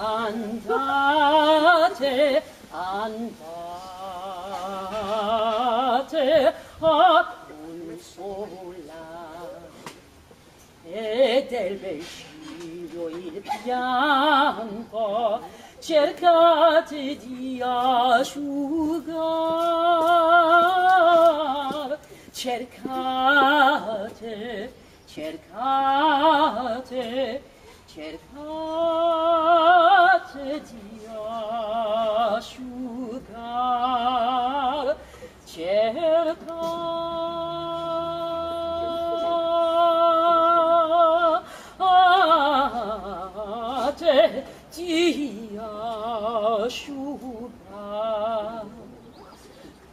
Andate, andate a consolar. E del vesciglio il pianto cercate di asciugar. Cercate, cercate, cercate. te dia shura.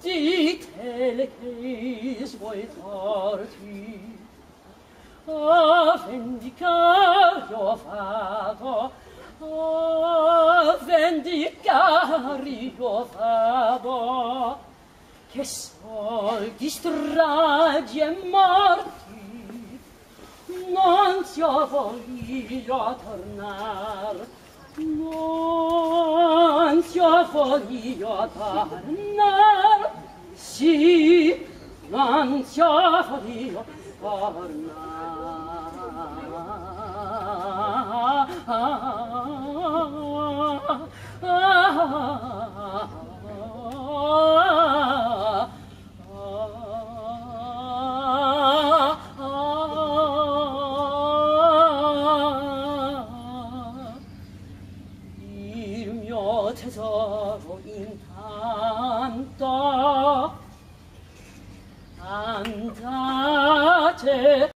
Di teleces voi torti. A vendicar io fago. A vendicar io fago che sol e morti io voglio tornar. Non io voglio tornar. Sì non io voglio tornar. 곁에서 인탄다 안다제